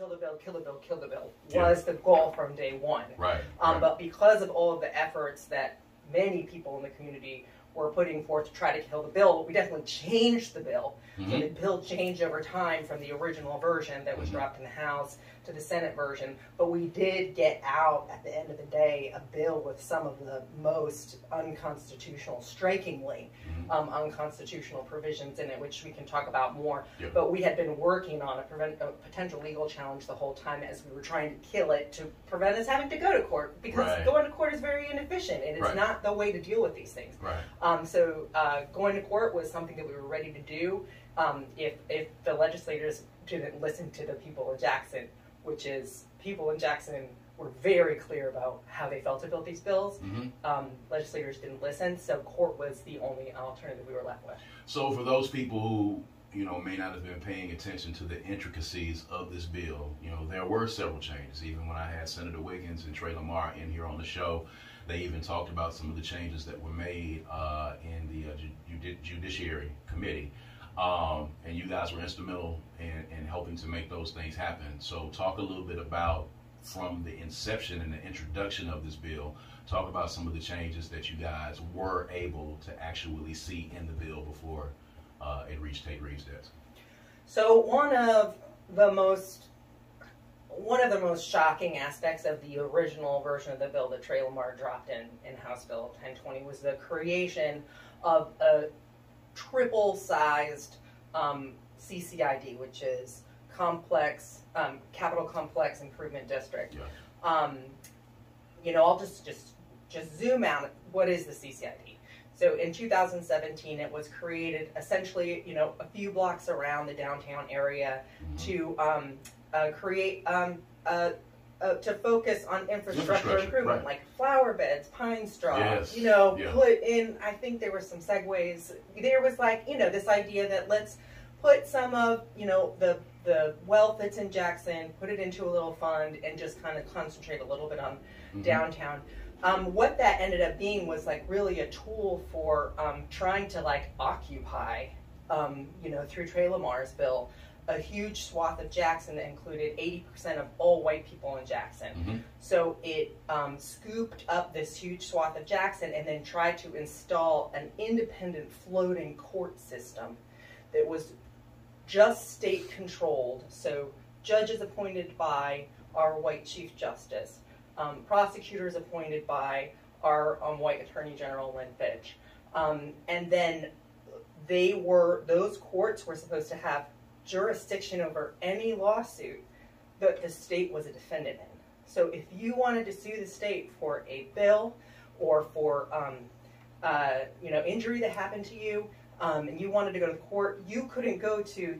kill the bill, kill the bill, kill the bill Yeah. was the goal from day one. Right. Um, right. But because of all of the efforts that many people in the community were putting forth to try to kill the bill, we definitely changed the bill. So Mhm. the bill changed over time from the original version that was Mhm. dropped in the House to the Senate version. But we did get out at the end of the day a bill with some of the most unconstitutional, strikingly Mhm. um, unconstitutional provisions in it, which we can talk about more. But we had been working on a, prevent, a potential legal challenge the whole time as we were trying to kill it to prevent us having to go to court because Right. going to court is very inefficient and it's Right. not the way to deal with these things. Right. Um, so uh, going to court was something that we were ready to do um, if, if the legislators didn't listen to the people of Jackson, which is people in Jackson were very clear about how they felt about these bills. hmm Um, legislators didn't listen, so court was the only alternative we were left with. So for those people who you know may not have been paying attention to the intricacies of this bill, you know there were several changes. Even when I had Senator Wiggins and Trey Lamar in here on the show, they even talked about some of the changes that were made uh, in the uh, Judi- Judiciary Committee. Um, and you guys were instrumental in, in helping to make those things happen. So talk a little bit about from the inception and the introduction of this bill, talk about some of the changes that you guys were able to actually see in the bill before uh, it reached Tate Reeves' desk. So one of the most one of the most shocking aspects of the original version of the bill that Trey Lamar dropped in, in House Bill 1020 was the creation of a triple sized um, CCID, which is complex um, capital complex improvement district. Yeah. Um, you know, I'll just just just zoom out. What is the CCID? So in 2017, it was created essentially, you know, a few blocks around the downtown area to um, uh, create um, uh, to focus on infrastructure, Infrastructure, improvement, right. like flower beds, pine straw. Yes, You know, yeah. put in. I think there were some segues. There was like, you know, this idea that let's put some of, you know, the the wealth that's in Jackson, put it into a little fund, and just kind of concentrate a little bit on Mhm. downtown. Um, what that ended up being was like really a tool for um, trying to like occupy, um, you know, through Trey Lamar's bill, a huge swath of Jackson that included 80% of all white people in Jackson. Mhm. So it um, scooped up this huge swath of Jackson and then tried to install an independent floating court system that was just state controlled. So judges appointed by our white chief justice, um, prosecutors appointed by our um, white attorney general Lynn Fitch, um, and then they were those courts were supposed to have jurisdiction over any lawsuit that the state was a defendant in. So if you wanted to sue the state for a bill or for um, uh, you know injury that happened to you, um, and you wanted to go to court, you couldn't go to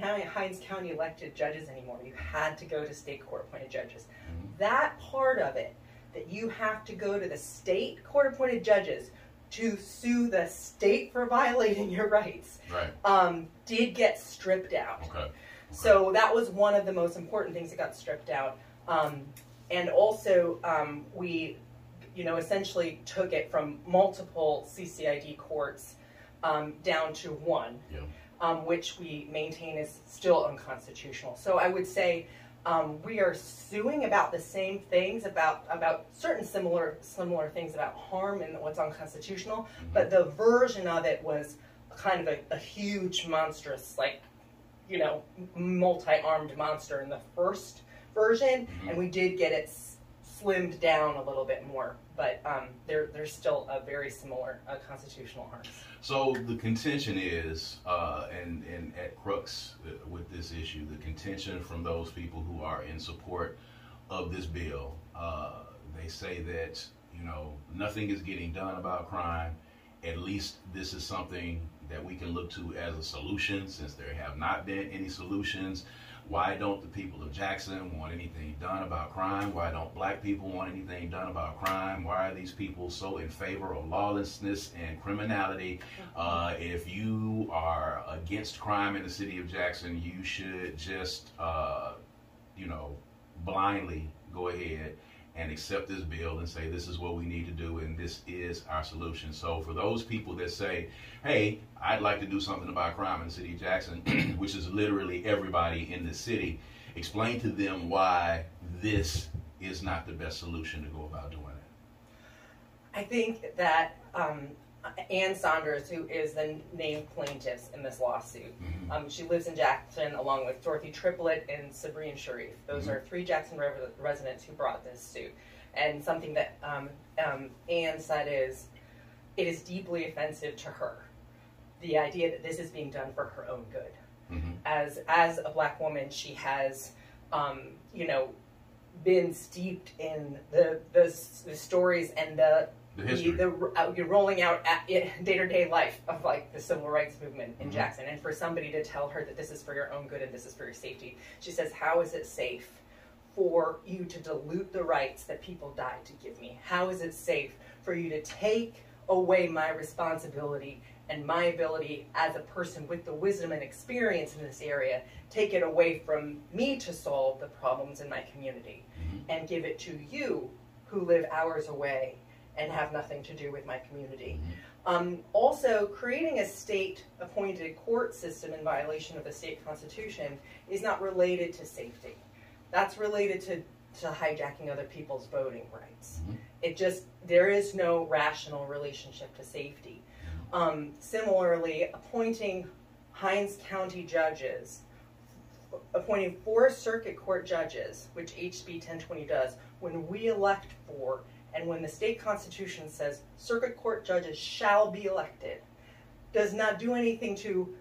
Hinds County elected judges anymore. You had to go to state court appointed judges. Mhm. That part of it, that you have to go to the state court appointed judges to sue the state for violating your rights, Right. um, did get stripped out. Okay. So that was one of the most important things that got stripped out. Um, and also, um, we, you know, essentially took it from multiple CCID courts um, down to one, Yeah. um, which we maintain is still unconstitutional. So I would say um, we are suing about the same things about about certain similar similar things about harm and what's unconstitutional, but the version of it was kind of a, a huge monstrous like you know, multi-armed monster in the first version, Mhm. and we did get it s- slimmed down a little bit more. But um, there, there's still a very similar uh, constitutional harm. So the contention is, uh, and, and at crux uh, with this issue, the contention from those people who are in support of this bill, uh, they say that you know nothing is getting done about crime. At least this is something that we can look to as a solution, since there have not been any solutions. Why don't the people of Jackson want anything done about crime? Why don't black people want anything done about crime? Why are these people so in favor of lawlessness and criminality? Uh, if you are against crime in the city of Jackson, you should just, uh, you know, blindly go ahead and accept this bill and say this is what we need to do and this is our solution. So for those people that say, "Hey, I'd like to do something about crime in the city of Jackson," which is literally everybody in the city, explain to them why this is not the best solution to go about doing it. I think that um, Ann Saunders, who is the named plaintiffs in this lawsuit, Mhm. um, she lives in Jackson along with Dorothy Triplett and Sabreen Sharrief. Those are three Jackson re- residents who brought this suit. And something that um, um, Ann said is, it is deeply offensive to her, the idea that this is being done for her own good. Mhm. As as a black woman, she has, um, you know, been steeped in the the, the stories and the The history. the, uh, you're rolling out day to day life of like the civil rights movement in Mhm. Jackson, and for somebody to tell her that this is for your own good and this is for your safety, she says, "How is it safe for you to dilute the rights that people died to give me? How is it safe for you to take away my responsibility?" And my ability as a person with the wisdom and experience in this area, take it away from me to solve the problems in my community Mhm. and give it to you who live hours away and have nothing to do with my community. Um, also, creating a state appointed court system in violation of the state constitution is not related to safety. That's related to, to hijacking other people's voting rights. Mhm. It just, there is no rational relationship to safety. Um, similarly, appointing Hinds County judges, appointing four circuit court judges, which HB 1020 does, when we elect four, and when the state constitution says circuit court judges shall be elected, does not do anything to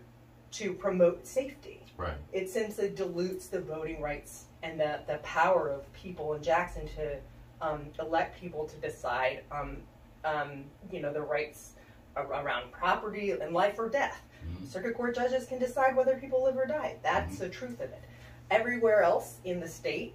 to promote safety. Right. It simply dilutes the voting rights and the, the power of people in Jackson to um, elect people to decide, um, um, you know, the rights ar- around property and life or death. Mhm. Circuit court judges can decide whether people live or die. That's the truth of it. Everywhere else in the state,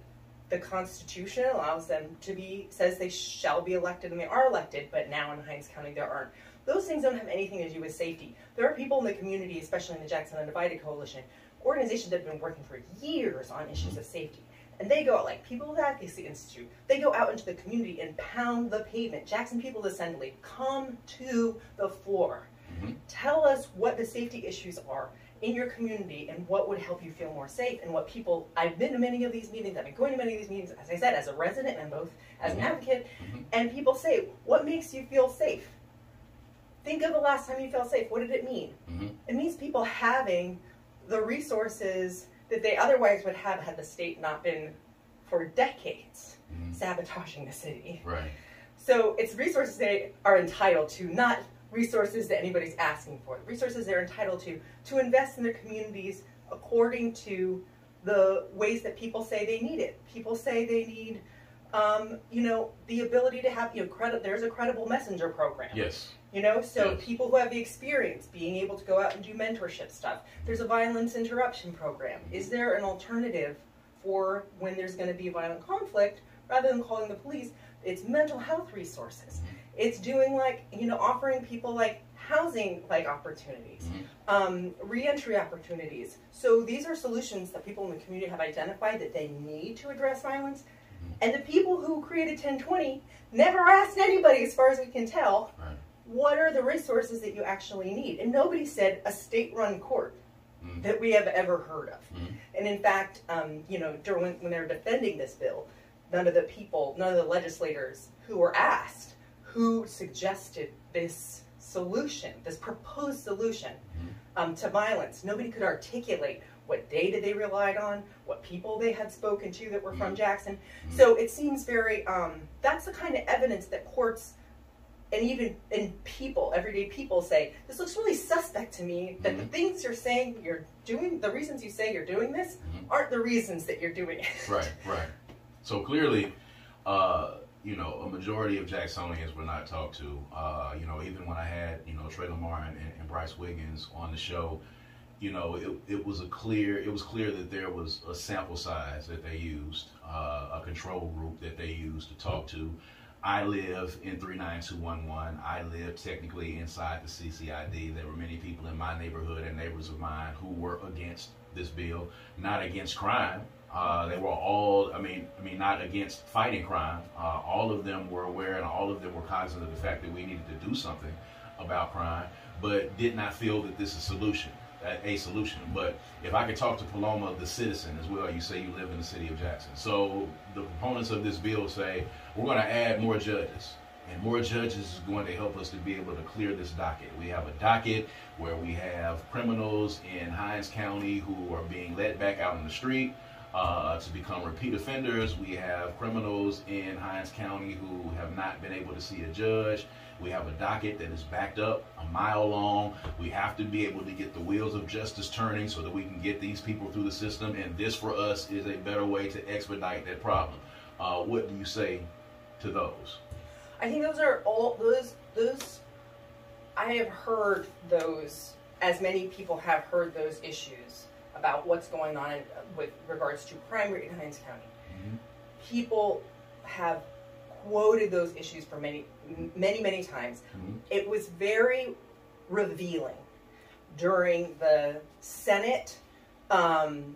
the Constitution allows them to be, says they shall be elected and they are elected, but now in Hinds County there aren't. Those things don't have anything to do with safety. There are people in the community, especially in the Jackson Undivided Coalition, organizations that have been working for years on issues of safety. And they go out, like People's Advocacy Institute, they go out into the community and pound the pavement. Jackson People's Assembly, come to the floor. Mhm. Tell us what the safety issues are in your community and what would help you feel more safe and what people I've been to many of these meetings, I've been going to many of these meetings, as I said, as a resident and both as an Mhm. advocate, Mhm. and people say, What makes you feel safe? Think of the last time you felt safe. What did it mean? Mhm. It means people having the resources that they otherwise would have had the state not been for decades Mhm. sabotaging the city. Right. So it's resources they are entitled to, not resources that anybody's asking for. Resources they're entitled to to invest in their communities according to the ways that people say they need it. People say they need, um, you know, the ability to have, you know, credit. There's a credible messenger program. Yes. You know, so Yes. people who have the experience being able to go out and do mentorship stuff. There's a violence interruption program. Is there an alternative for when there's going to be a violent conflict rather than calling the police? It's mental health resources. It's doing like, you know, offering people like housing like opportunities, Mhm. um, reentry opportunities. So these are solutions that people in the community have identified that they need to address violence. And the people who created 1020 never asked anybody, as far as we can tell, Right. what are the resources that you actually need? And nobody said a state-run court Mhm. that we have ever heard of. Mhm. And in fact, um, you know, during when they were defending this bill, none of the people, none of the legislators who were asked who suggested this solution, this proposed solution Mhm. um, to violence, nobody could articulate what data they relied on, what people they had spoken to that were from Mhm. Jackson. Mhm. So it seems very, um, that's the kind of evidence that courts and even and people, everyday people say, this looks really suspect to me that the Mhm. things you're saying you're doing, the reasons you say you're doing this Mhm. aren't the reasons that you're doing it. Right, right. So clearly, uh, you know, a majority of Jacksonians were not talked to. Uh, you know, even when I had, you know, Trey Lamar and, and Brice Wiggins on the show, you know, it, it was a clear, it was clear that there was a sample size that they used, uh, a control group that they used to talk to. I live in 39211. I live technically inside the CCID. There were many people in my neighborhood and neighbors of mine who were against this bill, not against crime, Uh, they were all, I mean, I mean, not against fighting crime. Uh, all of them were aware, and all of them were cognizant of the fact that we needed to do something about crime, but did not feel that this is a solution, a solution. But if I could talk to Paloma, the citizen, as well, you say you live in the city of Jackson. So the proponents of this bill say we're going to add more judges. And more judges is going to help us to be able to clear this docket. We have a docket where we have criminals in Hinds County who are being let back out in the street uh, to become repeat offenders. We have criminals in Hinds County who have not been able to see a judge. We have a docket that is backed up a mile long. We have to be able to get the wheels of justice turning so that we can get these people through the system. And this, for us, is a better way to expedite that problem. Uh, what do you say to those? I think those are all those those. I have heard those, as many people have heard those issues about what's going on in, with regards to crime rate in Hinds County. Mm-hmm. People have quoted those issues for many, many, many times. Mm-hmm. It was very revealing during the Senate um,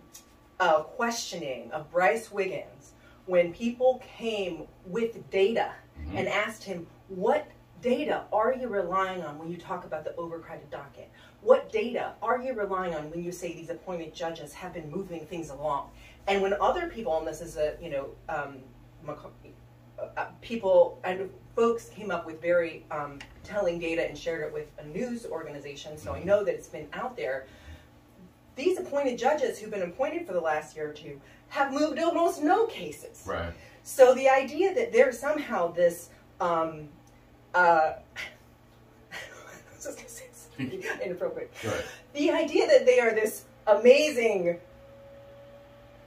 uh, questioning of Brice Wiggins when people came with data mm-hmm. and asked him, What data are you relying on when you talk about the overcrowded docket? What data are you relying on when you say these appointed judges have been moving things along? And when other people, and this is a, you know, um, uh, people and folks came up with very um, telling data and shared it with a news organization, so I know that it's been out there. These appointed judges who've been appointed for the last year or two have moved almost no cases. Right. So the idea that there's somehow this, um, uh, inappropriate. Right. The idea that they are this amazing,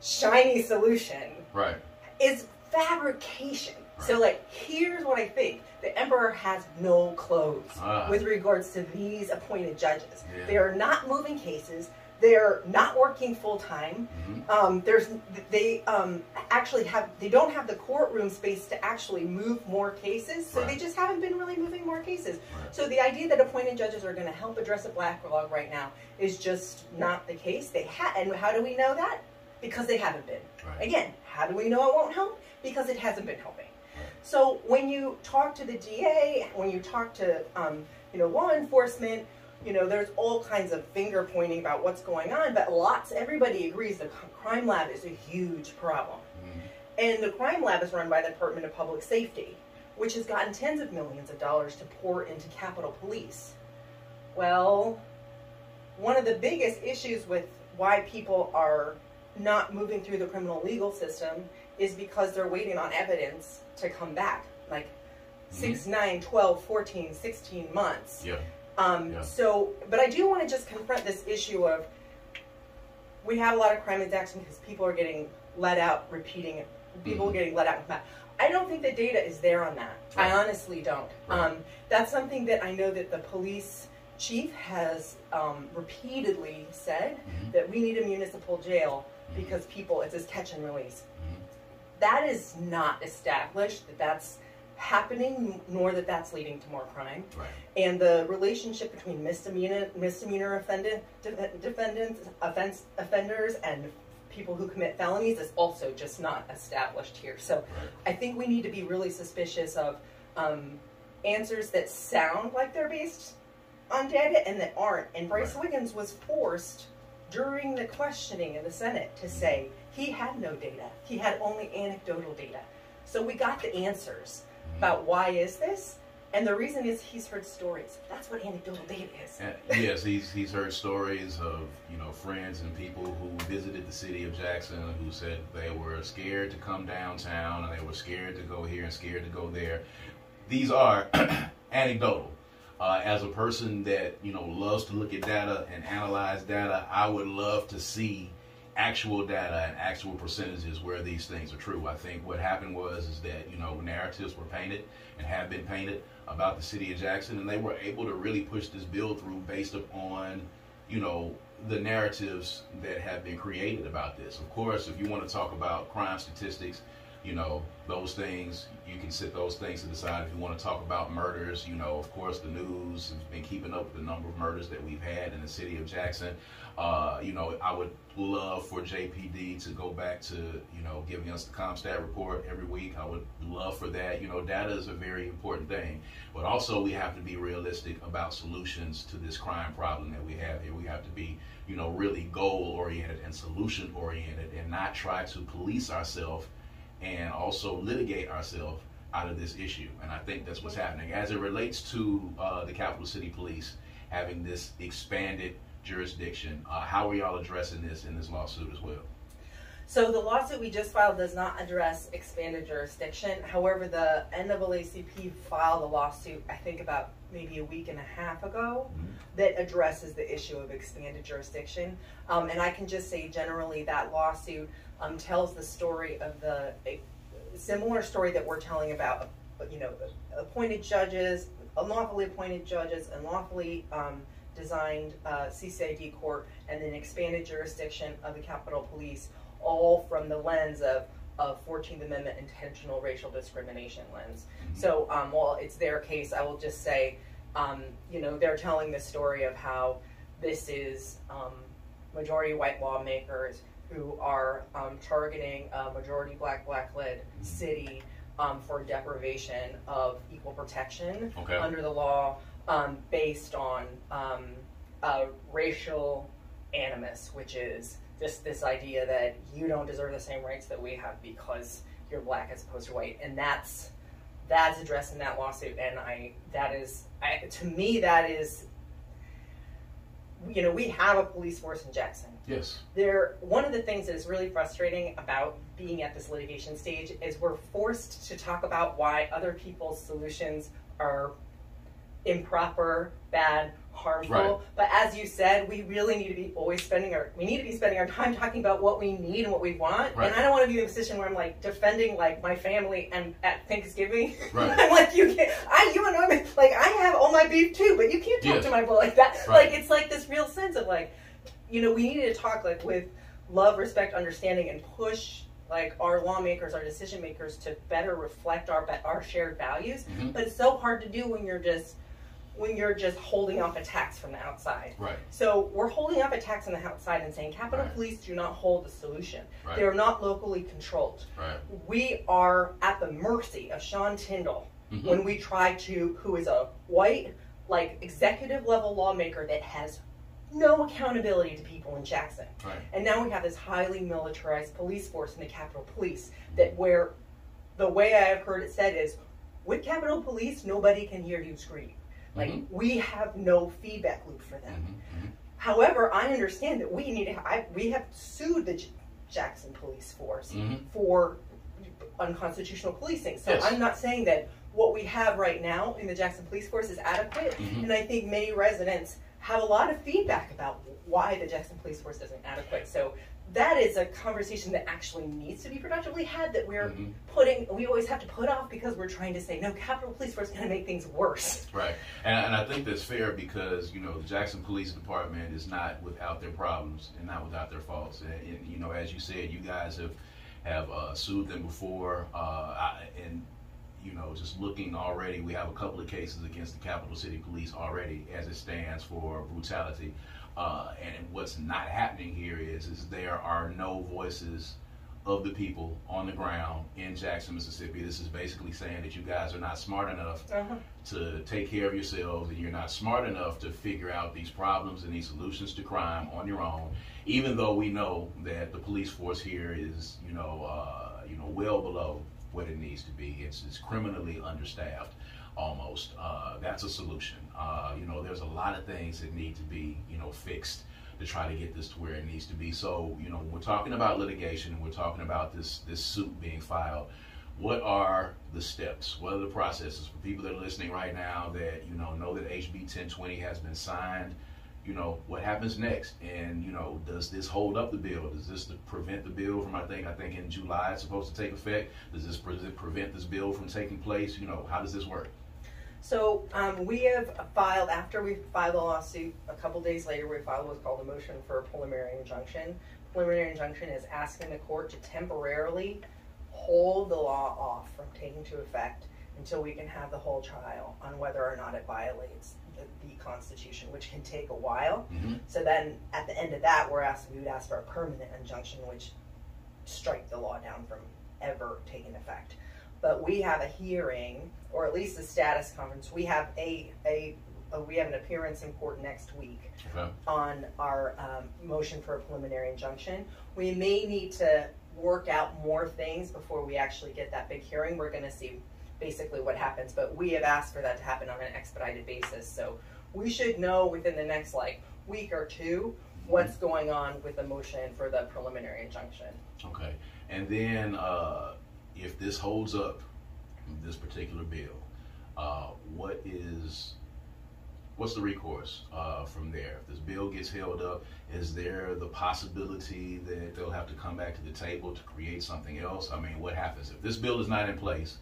shiny solution right. is fabrication. Right. So, like, here's what I think: the emperor has no clothes ah. with regards to these appointed judges. Yeah. They are not moving cases. They're not working full time. Mm-hmm. Um, there's they um, actually have they don't have the courtroom space to actually move more cases, so right. they just haven't been really moving more cases. Right. So the idea that appointed judges are going to help address a backlog right now is just not the case. They ha- and how do we know that? Because they haven't been. Right. Again, how do we know it won't help? Because it hasn't been helping. So when you talk to the DA, when you talk to um, you know law enforcement you know, there's all kinds of finger pointing about what's going on, but lots, everybody agrees the crime lab is a huge problem. Mm-hmm. And the crime lab is run by the Department of Public Safety, which has gotten tens of millions of dollars to pour into Capitol Police. Well, one of the biggest issues with why people are not moving through the criminal legal system is because they're waiting on evidence to come back. Like mm-hmm. 6, 9, 12, 14, 16 months. Yeah. Um, yeah. So, but I do want to just confront this issue of we have a lot of crime in Jackson because people are getting let out repeating it. People mm-hmm. are getting let out. I don't think the data is there on that. Right. I honestly don't. Right. Um, that's something that I know that the police chief has um, repeatedly said mm-hmm. that we need a municipal jail mm-hmm. because people, it's this catch and release. Mm-hmm. That is not established. That that's happening, nor that that's leading to more crime. Right. And the relationship between misdemeanor misdemeanor offended, defendants, offense offenders, and people who commit felonies is also just not established here. So right. I think we need to be really suspicious of um, answers that sound like they're based on data and that aren't. And Brice right. Wiggins was forced during the questioning in the Senate to say he had no data. He had only anecdotal data. So we got the answers about why is this, and the reason is he's heard stories. That's what anecdotal data is. yes, he's he's heard stories of you know friends and people who visited the city of Jackson who said they were scared to come downtown and they were scared to go here and scared to go there. These are anecdotal. Uh, as a person that you know loves to look at data and analyze data, I would love to see actual data and actual percentages where these things are true. I think what happened was is that you know narratives were painted and have been painted about the city of Jackson, and they were able to really push this bill through based upon you know the narratives that have been created about this. Of course, if you want to talk about crime statistics, you know, those things, you can sit those things to the side. If you want to talk about murders, you know, of course, the news has been keeping up with the number of murders that we've had in the city of Jackson. Uh, you know, I would love for JPD to go back to, you know, giving us the CompStat report every week. I would love for that. You know, data is a very important thing. But also, we have to be realistic about solutions to this crime problem that we have here. We have to be, you know, really goal oriented and solution oriented and not try to police ourselves and also litigate ourselves out of this issue. And I think that's what's happening. As it relates to uh, the Capital City Police having this expanded jurisdiction, uh, how are y'all addressing this in this lawsuit as well? So the lawsuit we just filed does not address expanded jurisdiction. However, the NAACP filed a lawsuit, I think about maybe a week and a half ago, mm-hmm. that addresses the issue of expanded jurisdiction. Um, and I can just say generally that lawsuit um, tells the story of the similar story that we're telling about, you know, appointed judges, unlawfully appointed judges, unlawfully um, designed uh, CCID court, and then expanded jurisdiction of the Capitol Police, all from the lens of of 14th Amendment intentional racial discrimination lens. Mm-hmm. So um, while it's their case, I will just say, um, you know, they're telling the story of how this is um, majority white lawmakers who are um, targeting a majority black, black led mm-hmm. city um, for deprivation of equal protection okay. under the law um, based on um, racial animus, which is just this idea that you don't deserve the same rights that we have because you're black as opposed to white, and that's that's addressed in that lawsuit. And I that is I, to me that is you know we have a police force in Jackson. Yes. There one of the things that is really frustrating about being at this litigation stage is we're forced to talk about why other people's solutions are improper, bad, harmful. Right. But as you said, we really need to be always spending our we need to be spending our time talking about what we need and what we want. Right. And I don't want to be in a position where I'm like defending like my family and at Thanksgiving. Right. I'm like you can't I you and I like I have all my beef too, but you can't talk yes. to my boy like that. Like it's like this real sense of like, you know, we need to talk like with love, respect, understanding, and push like our lawmakers, our decision makers to better reflect our our shared values. Mm-hmm. But it's so hard to do when you're just when you're just holding off attacks from the outside. Right. So we're holding off attacks from the outside and saying Capitol right. Police do not hold the solution. Right. They are not locally controlled. Right. We are at the mercy of Sean Tindell mm-hmm. when we try to, who is a white, like executive level lawmaker that has no accountability to people in Jackson. Right. And now we have this highly militarized police force in the Capitol Police that where the way I have heard it said is with Capitol Police, nobody can hear you scream. Like mm-hmm. we have no feedback loop for them. Mm-hmm. mm-hmm. However, I understand that we need to. I, we have sued the J- Jackson Police Force mm-hmm. for unconstitutional policing. So yes. I'm not saying that what we have right now in the Jackson Police Force is adequate. Mm-hmm. And I think many residents have a lot of feedback about why the Jackson Police Force isn't adequate. So that is a conversation that actually needs to be productively had that we're mm-hmm. putting we always have to put off because we're trying to say no Capitol Police Force is going to make things worse right and, and i think that's fair because you know the jackson police department is not without their problems and not without their faults and, and you know as you said you guys have have uh, sued them before uh, and you know, just looking already, we have a couple of cases against the Capital City Police already as it stands for brutality. Uh, and what's not happening here is is there are no voices of the people on the ground in Jackson, Mississippi. This is basically saying that you guys are not smart enough uh-huh. to take care of yourselves, and you're not smart enough to figure out these problems and these solutions to crime on your own. Even though we know that the police force here is, you know, uh, you know, well below what it needs to be. It's, it's criminally understaffed almost. Uh, that's a solution. Uh, you know, there's a lot of things that need to be, you know, fixed to try to get this to where it needs to be. So, you know, when we're talking about litigation and we're talking about this this suit being filed, what are the steps? What are the processes for people that are listening right now that you know know that HB 1020 has been signed? You know what happens next, and you know does this hold up the bill? Does this prevent the bill from? I think I think in July it's supposed to take effect. Does this prevent this bill from taking place? You know how does this work? So um, we have filed, after we filed the lawsuit, a couple days later, we filed what's called a motion for a preliminary injunction. Preliminary injunction is asking the court to temporarily hold the law off from taking to effect until we can have the whole trial on whether or not it violates the, the Constitution, which can take a while. Mm-hmm. So then, at the end of that, we're asked we would ask for a permanent injunction, which strike the law down from ever taking effect. But we have a hearing, or at least a status conference. We have a a, a we have an appearance in court next week Okay. on our um, motion for a preliminary injunction. We may need to work out more things before we actually get that big hearing. We're going to see basically what happens, but we have asked for that to happen on an expedited basis. So we should know within the next like week or two what's going on with the motion for the preliminary injunction. Okay. And then uh, if this holds up, this particular bill, uh, what is what's the recourse uh, from there? If this bill gets held up, is there the possibility that they'll have to come back to the table to create something else? I mean, what happens if this bill is not in place,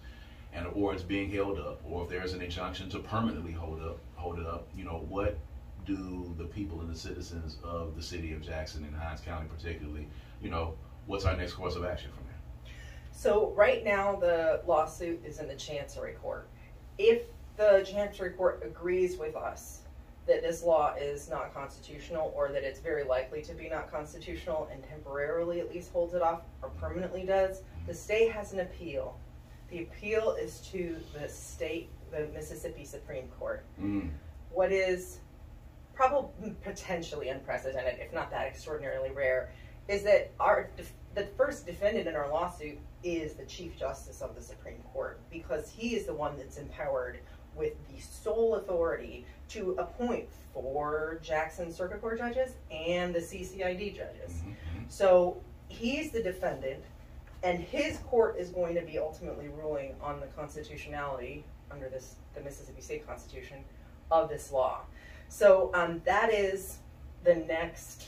and or it's being held up, or if there's an injunction to permanently hold up, hold it up? You know, what do the people and the citizens of the city of Jackson and Hinds County, particularly, you know, what's our next course of action from? So right now, the lawsuit is in the Chancery Court. If the Chancery Court agrees with us that this law is not constitutional, or that it's very likely to be not constitutional, and temporarily at least holds it off, or permanently does, the state has an appeal. The appeal is to the state, the Mississippi Supreme Court. Mm. What is probably potentially unprecedented, if not that extraordinarily rare, is that our def- the first defendant in our lawsuit is the Chief Justice of the Supreme Court because he is the one that's empowered with the sole authority to appoint four Jackson Circuit Court judges and the CCID judges. Mhm, So he's the defendant, and his court is going to be ultimately ruling on the constitutionality under this the Mississippi State Constitution of this law. So um, that is the next,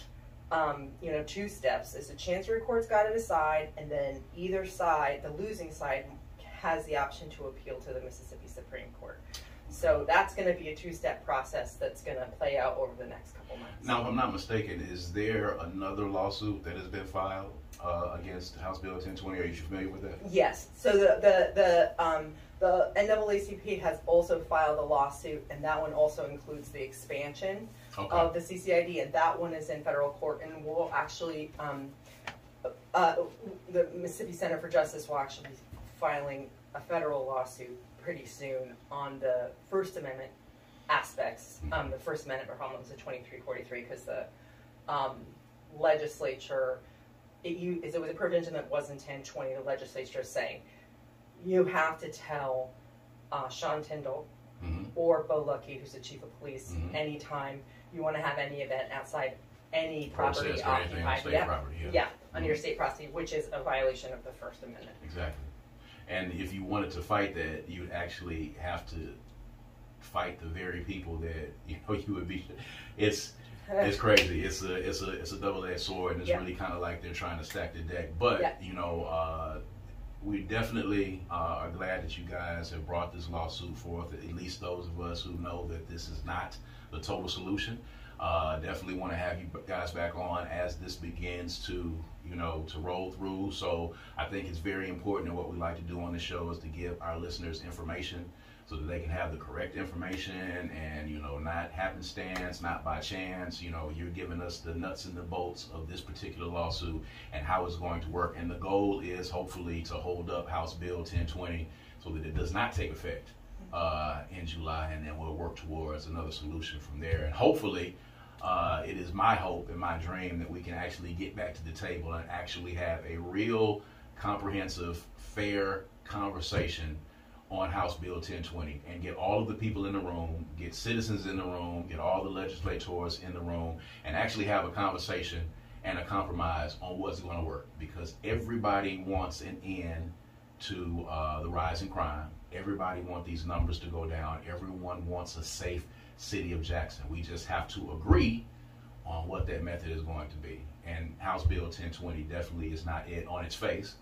um, you know, two steps. Is the Chancery Court's got to decide, and then either side, the losing side, has the option to appeal to the Mississippi Supreme Court. So that's going to be a two-step process that's going to play out over the next couple months. Now, if I'm not mistaken, is there another lawsuit that has been filed uh, against House Bill 1020? Are you familiar with that? Yes. So the the the um, the NAACP has also filed a lawsuit, and that one also includes the expansion Okay. of the CCID, and that one is in federal court, and we'll actually um, uh, the Mississippi Center for Justice will actually be filing a federal lawsuit pretty soon on the First Amendment aspects. Um, the First Amendment problem was the 2343 because the um, legislature it, you, it was a provision that was in 1020. The legislature is saying you have to tell uh, Sean Tindell hmm or Bo Luckey, who's the chief of police, Mhm. anytime you want to have any event outside any Process property or anything on occupied. state yeah, property, yeah. yeah, under your state property, which is a violation of the First Amendment. Exactly. And if you wanted to fight that, you would actually have to fight the very people that you know you would be. It's it's crazy. It's a it's a it's a double edged sword, and it's Yeah. really kind of like they're trying to stack the deck. But Yeah. you know, uh, we definitely uh, are glad that you guys have brought this lawsuit forth. At least those of us who know that this is not the total solution. Uh, definitely want to have you guys back on as this begins to you know to roll through. So I think it's very important, and what we like to do on the show is to give our listeners information so that they can have the correct information and you know not happenstance not by chance you know you're giving us the nuts and the bolts of this particular lawsuit and how it's going to work and the goal is hopefully to hold up house bill 1020 so that it does not take effect uh, in july and then we'll work towards another solution from there. And hopefully uh, it is my hope and my dream that we can actually get back to the table and actually have a real comprehensive fair conversation on House Bill 1020 and get all of the people in the room, get citizens in the room, get all the legislators in the room, and actually have a conversation and a compromise on what's going to work. Because everybody wants an end to uh, the rise in crime. Everybody wants these numbers to go down. Everyone wants a safe city of Jackson. We just have to agree on what that method is going to be. And House Bill 1020 definitely is not it on its face.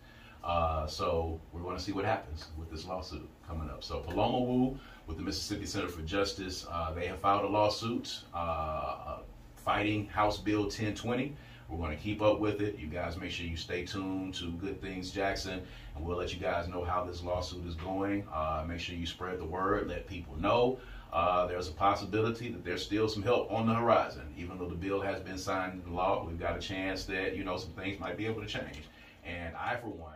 Uh, so we're going to see what happens with this lawsuit coming up. So Paloma Wu with the Mississippi Center for Justice, uh, they have filed a lawsuit uh, uh, fighting House Bill 1020. We're going to keep up with it. You guys make sure you stay tuned to Good Things Jackson, and we'll let you guys know how this lawsuit is going. Uh, make sure you spread the word, let people know. Uh, there's a possibility that there's still some help on the horizon. Even though the bill has been signed into law, we've got a chance that, you know, some things might be able to change. And I, for one,